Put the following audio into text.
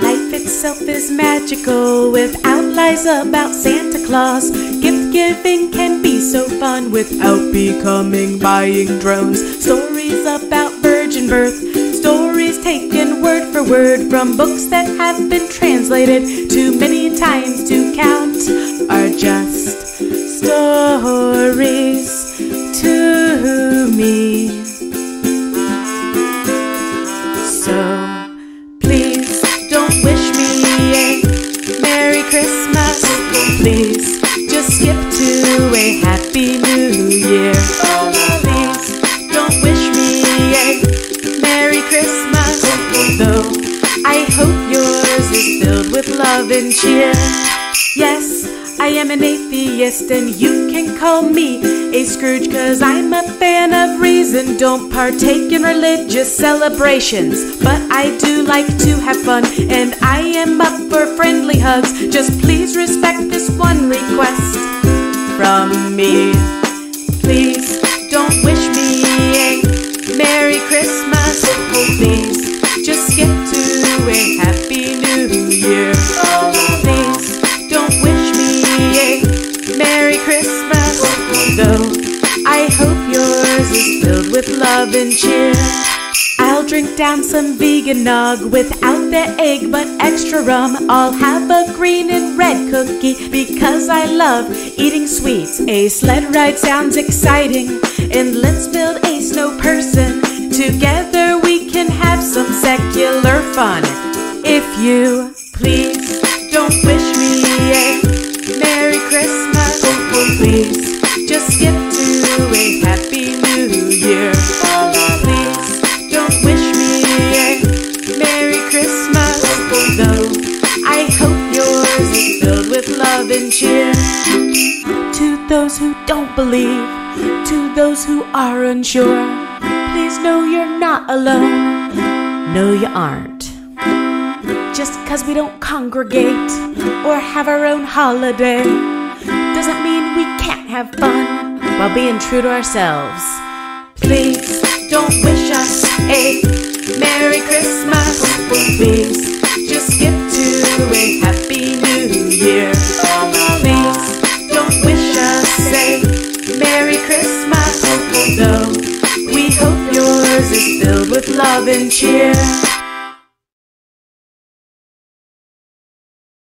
Life itself is magical without lies about Santa Claus. Gift giving can be so fun without becoming buying drones. Stories about virgin birth, stories taken word for word from books that have been translated too many times to count, are just stories Christmas. Please just skip to a Happy New Year. Please don't wish me a Merry Christmas. Though I hope yours is filled with love and cheer. Yes, I am an atheist, and you can call me a Scrooge, cause I'm a fan of reason. Don't partake in religious celebrations, but I do like to have fun, and I am up for friendly hugs. Just please respect this one request from me. Please don't wish me a Merry Christmas. Please with love and cheer. I'll drink down some vegan nog without the egg but extra rum. I'll have a green and red cookie because I love eating sweets. A sled ride sounds exciting, and let's build a snow person. Together we can have some secular fun. If you cheer. To those who don't believe, to those who are unsure, please know you're not alone. No, you aren't. Just cause we don't congregate or have our own holiday doesn't mean we can't have fun while being true to ourselves. Please don't wish us a Merry Christmas. Please love and cheer.